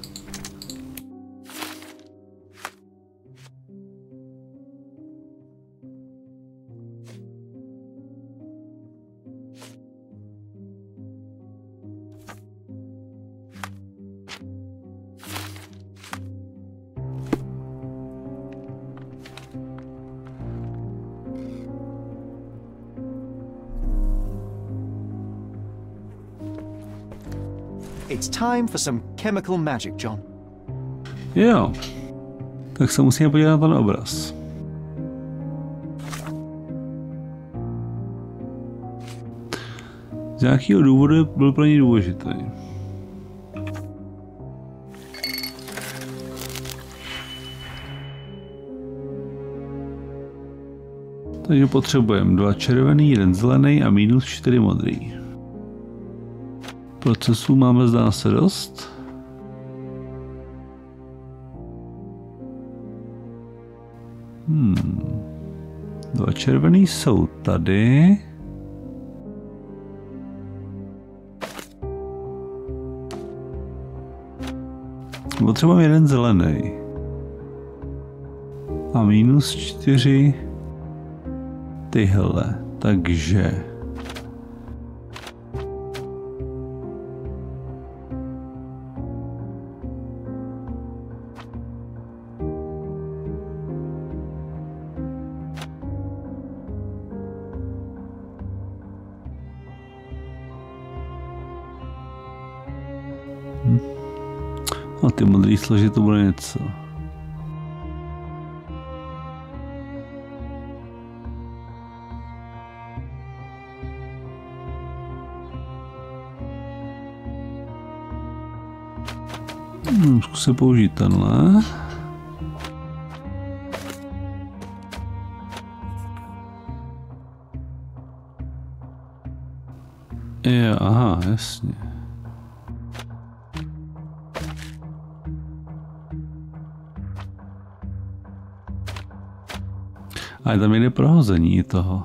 Time for some chemical magic, John. Jo. Tak se musíme podívat na ten obraz. Z nějakého důvodu byl pro něj důležitý. Takže potřebujeme dva červený, jeden zelený a minus čtyři modrý. Procesů máme zdá se dost. Hmm. Dva červený jsou tady. Potřebujeme jeden zelený. A minus čtyři tyhle. Takže... A ty modrý složit to bude něco. Hmm, zkusím použít tenhle. Jo, aha, jasně. Ale tam jde prohození toho.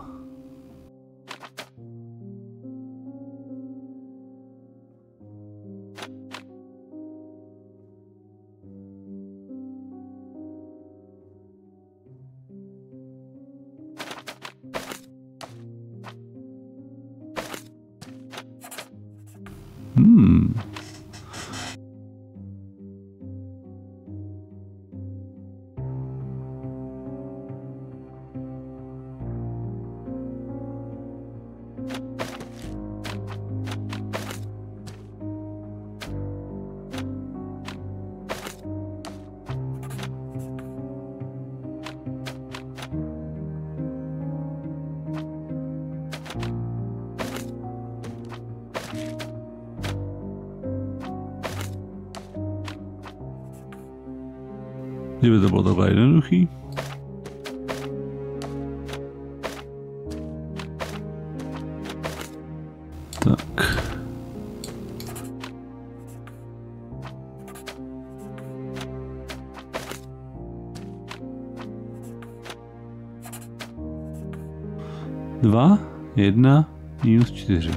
1, minus 4.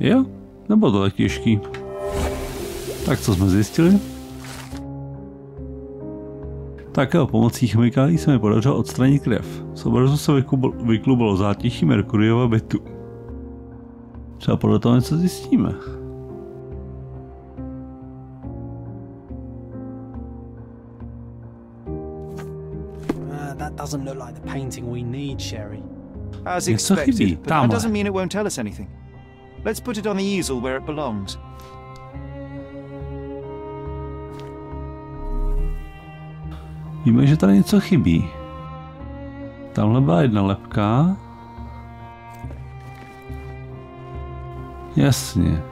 Jo, nebo to tak těžký. Tak co jsme zjistili? Tak jo, pomocí chemikálí se mi podařilo odstranit krev. Z obrazu se vyklubalo zátěchy Merkuriova bytu. Třeba podle toho něco zjistíme. Uh, that doesn't look like the painting we need, Sherry. As Něco chybí, expected, but that tamhle. doesn't mean it won't tell us anything. Let's put it on the easel where it belongs. Víme, že tady něco chybí. Tamhle byla jedna lepka. Jasně.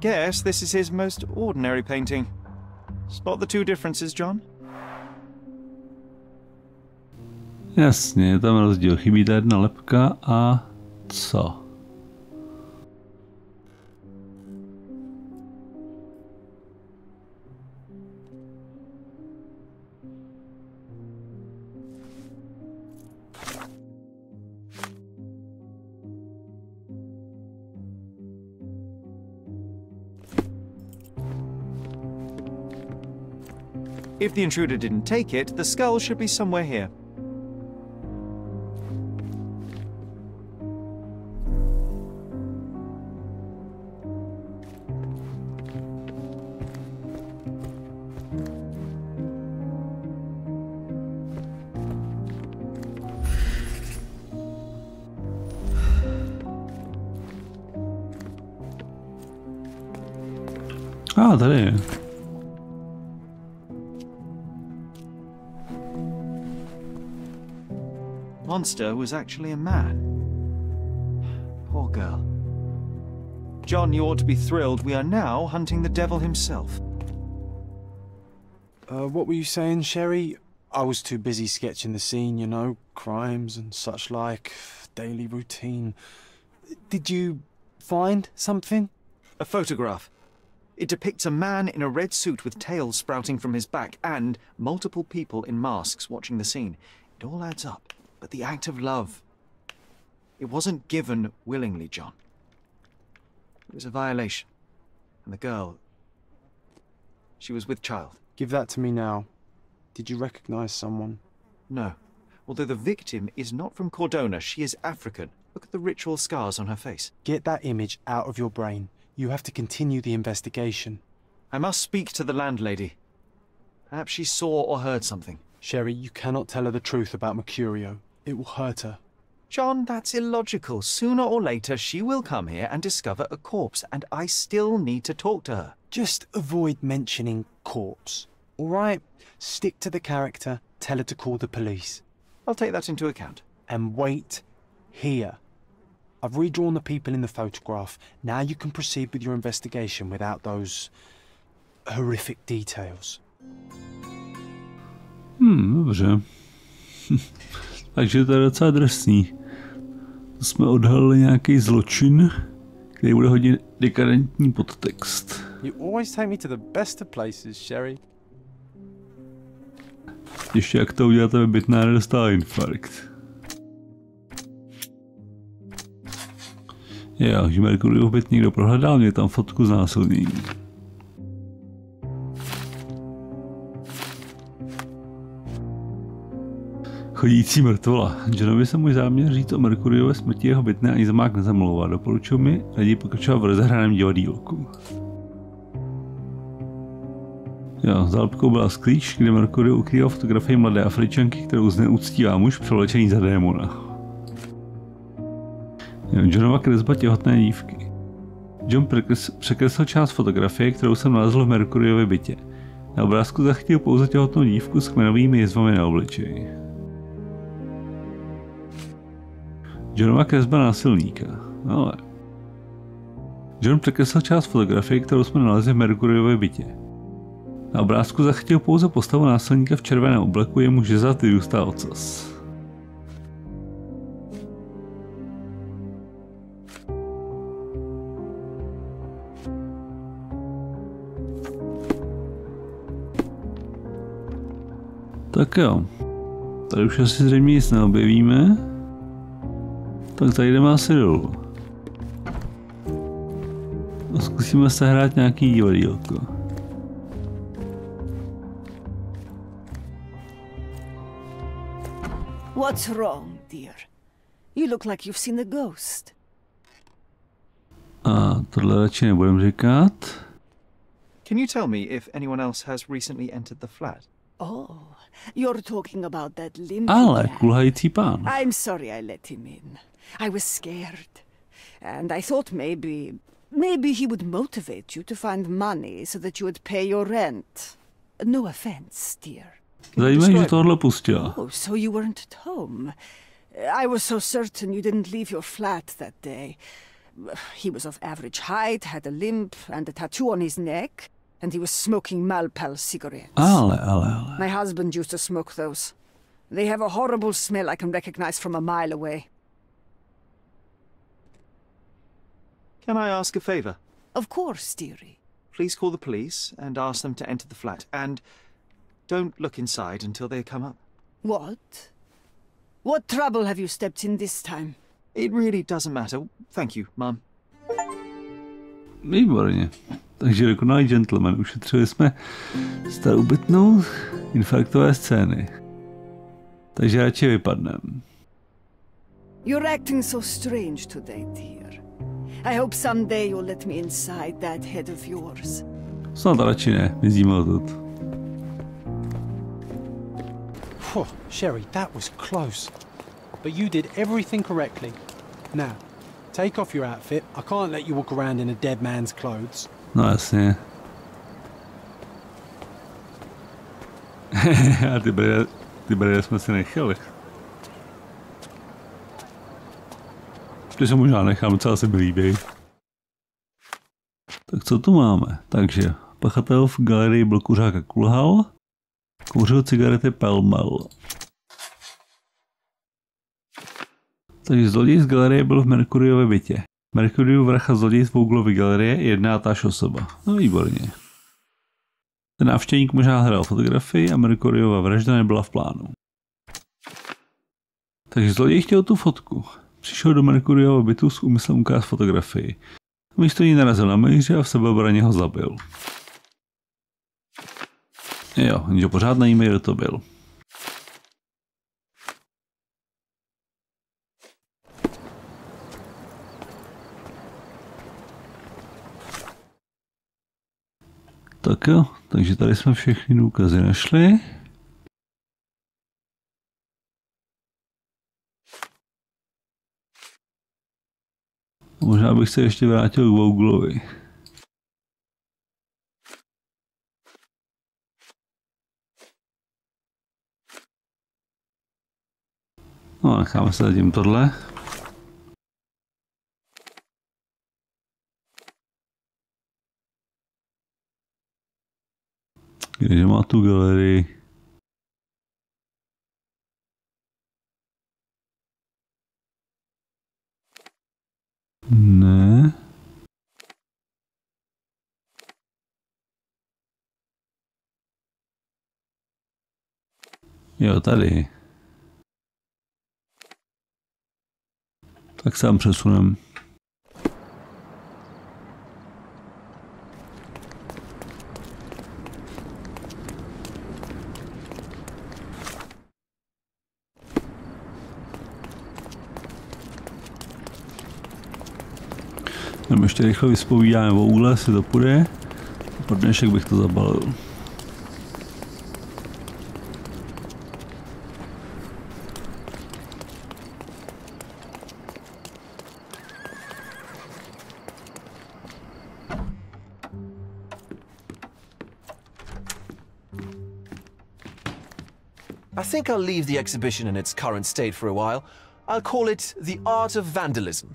Guess this is his most ordinary painting. Spot the two differences, John? Jasně, je tam rozdíl. Chybí ta jedna lepka a co? If the intruder didn't take it, the skull should be somewhere here. Ah, tady Monster was actually a man. Poor girl. John, you ought to be thrilled. We are now hunting the devil himself. Uh, what were you saying, Sherry? I was too busy sketching the scene, you know, crimes and such like, daily routine. Did you find something? A photograph. It depicts a man in a red suit with tails sprouting from his back and multiple people in masks watching the scene. It all adds up. But the act of love. It wasn't given willingly, John. It was a violation. And the girl. She was with child. Give that to me now. Did you recognize someone? No. Although the victim is not from Cordona, she is African. Look at the ritual scars on her face. Get that image out of your brain. You have to continue the investigation. I must speak to the landlady. Perhaps she saw or heard something. Sherry, you cannot tell her the truth about Mercurio. It will hurt her. John, that's illogical. Sooner or later, she will come here and discover a corpse, and I still need to talk to her. Just avoid mentioning corpse. All right? Stick to the character. Tell her to call the police. I'll take that into account. And wait here. I've redrawn the people in the photograph. Now you can proceed with your investigation without those horrific details. Hmm, dobře. Takže to je docela drsný. To jsme odhalili nějaký zločin, který bude hodně dekadentní podtext. You always take me to the best of places, Sherry. Ještě jak to uděláte, aby bytná nedostala infarkt. Jo, že Merkuriův byt někdo prohledal, mě tam fotku z Chodící mrtvola. Johnovi se můj záměr říct o Merkuriové smrti jeho bytné ani zamák nezamlouvá. Doporučuji mi raději pokračovat v rozehraném divadílku. Jo, za lepkou byla sklíč, kde Mercury ukrýval fotografii mladé Afričanky, kterou zneuctívá muž převlečený za démona. Jo, Johnova kresba těhotné dívky. John překreslil část fotografie, kterou jsem nalezl v Mercuriově bytě. Na obrázku zachytil pouze těhotnou dívku s kmenovými jizvami na obličeji. Johnova kresba násilníka. Ale. John překreslil část fotografie, kterou jsme nalezli v Mercuriově bytě. Na obrázku zachytil pouze postavu násilníka v červeném obleku, jemu žezat vyrůstá ocas. Tak jo. Tady už asi zřejmě nic neobjevíme. Tak tady jdeme asi dolů. Zkusíme se hrát nějaký divadílko. What's wrong, dear? You look like you've seen a ghost. A tohle radši nebudem říkat. Can you tell me if anyone else has recently entered the flat? Oh, you're talking about that limpy Ale kulhající pán. I'm sorry I let him in. I was scared. And I thought maybe... Maybe he would motivate you to find money so that you would pay your rent. No offense, dear. Zajímavé, že tohle pustila. Oh, so you weren't at home. I was so certain you didn't leave your flat that day. He was of average height, had a limp, and a tattoo on his neck, and he was smoking Malpal cigarettes. Ale, ale, ale. My husband used to smoke those. They have a horrible smell I can recognize from a mile away. Can I ask a favour? Of course, dearie. Please call the police and ask them to enter the flat. And don't look inside until they come up. What? What trouble have you stepped in this time? It really doesn't matter. Thank you, Mum. Výborně. Takže dokonalý gentleman. Ušetřili jsme starobytnou infarktové scény. Takže radši vypadnem. You're acting so strange today, dear. I hope someday you'll let me inside that head of yours. Snad radši ne. Mizíme odtud. Phew, Sherry, that was close. But you did everything correctly. Now, take off your outfit. I can't let you walk around in a dead man's clothes. No jasně. Eh? A ty brýle, ty brýle jsme si nechali. Ty se možná nechám, docela se mi líbí. Tak co tu máme? Takže pachatel v galerii byl kuřáka kulhal, kouřil cigarety pelmel. Takže zloděj z galerie byl v Mercuriově bytě. Mercuriu vracha zloděj z Voglovy galerie je jedná táž osoba. No výborně. Ten návštěvník možná hledal fotografii a Mercuriova vražda nebyla v plánu. Takže zloděj chtěl tu fotku. Přišel do Mercuriova bytu s úmyslem ukázat fotografii. Místo ní narazil na mejře a v sebeobraně ho zabil. Jo, jenže pořád nevíme, kdo to byl. Tak jo, takže tady jsme všechny důkazy našli. Možná bych se ještě vrátil k Vouglovi. No, necháme se zatím tohle. Kdeže má tu galerii? Ne. Jo, tady. Tak sám přesunem. Jenom ještě rychle vyspovídáme o úle, jestli to půjde. Po dnešek bych to zabalil. I think I'll leave the exhibition in its current state for a while. I'll call it The Art of Vandalism.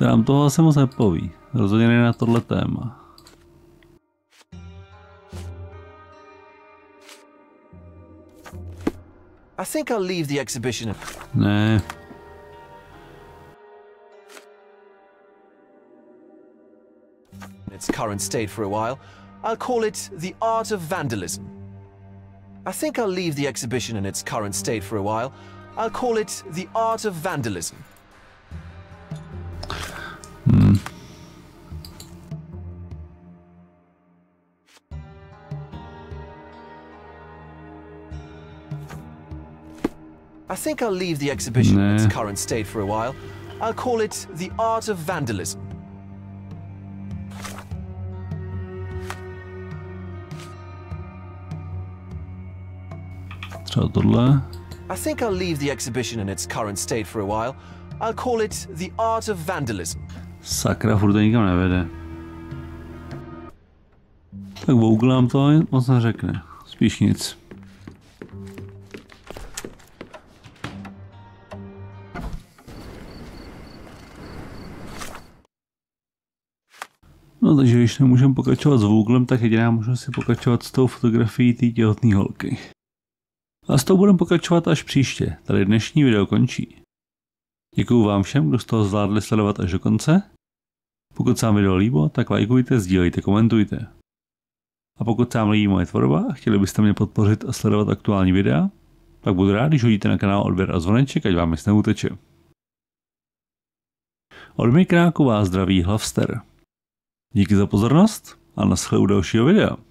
Nám toho asi moc nepoví. Rozhodně ne na tohle téma. I think I'll leave the exhibition. Ne. in its current state for a while. I'll call it The Art of Vandalism. I think I'll leave the exhibition in its current state for a while. I'll call it The Art of Vandalism. Hmm. I think I'll leave the exhibition in its current state for a while. I'll call it The Art of Vandalism. Třeba tohle. I think I'll leave the exhibition in its current state for a while. I'll call it The Art of Vandalism. Sakra, furt to nikam nevede. Tak Google nám to moc neřekne. Spíš nic. No takže když nemůžeme pokračovat s Googlem, tak jediná možnost je pokračovat s tou fotografií té těhotné holky. A s tou budeme pokračovat až příště. Tady dnešní video končí. Děkuju vám všem, kdo z toho zvládli sledovat až do konce. Pokud se vám video líbilo, tak lajkujte, sdílejte, komentujte. A pokud se vám líbí moje tvorba a chtěli byste mě podpořit a sledovat aktuální videa, pak budu rád, když hodíte na kanál odběr a zvoneček, ať vám nic neuteče. Od mikráku vás zdraví Hlavster. Díky za pozornost a naschle u dalšího videa.